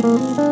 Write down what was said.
Música